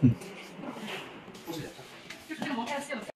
嗯，就是那个膜片线。